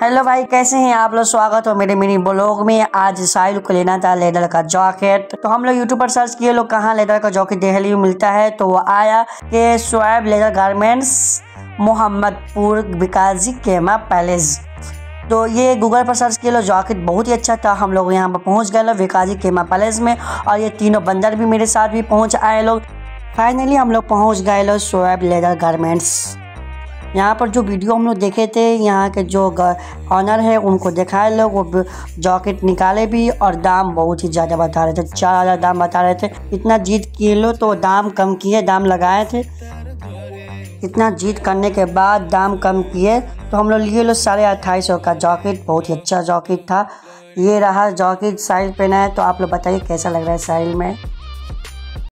Hello भाई, कैसे हैं आप लोग? स्वागत हो मेरे मिनी ब्लॉग में। आज साहिल को लेना था लेदर का जॉकेट। तो हम लोग यूट्यूब पर सर्च किए, लोग कहाँ लेदर का जॉकेट दिल्ली में मिलता है? तो वो आया के swab leather garments, Mohammadpur Bikaji Cama palace. तो ये गूगल पर सर्च किया लो जॉकेट बहुत ही अच्छा था। हम लोग यहाँ पर पहुँच गए, लोग विकाजी केमा पैलेस में। और ये तीनों बंदर भी मेरे साथ भी पहुँच आए, लोग। फाइनली हम लोग पहुँच गए, लोग शोएब लेदर गारमेंट्स। यहाँ पर जो वीडियो हम लोग देखे थे, यहाँ के जो ऑनर है, उनको दिखाए लोग, वो जॉकेट निकाले भी और दाम बहुत ही ज़्यादा बता रहे थे, चार हज़ार दाम बता रहे थे। इतना जीत किए लो तो दाम कम किए, दाम लगाए थे। इतना जीत करने के बाद दाम कम किए तो हम लोग लिए लो साढ़े अट्ठाईस सौ का जॉकेट बहुत ही अच्छा जॉकेट था। ये रहा जॉकेट साइज़ पहना है तो आप लोग बताइए कैसा लग रहा है साइज़ में?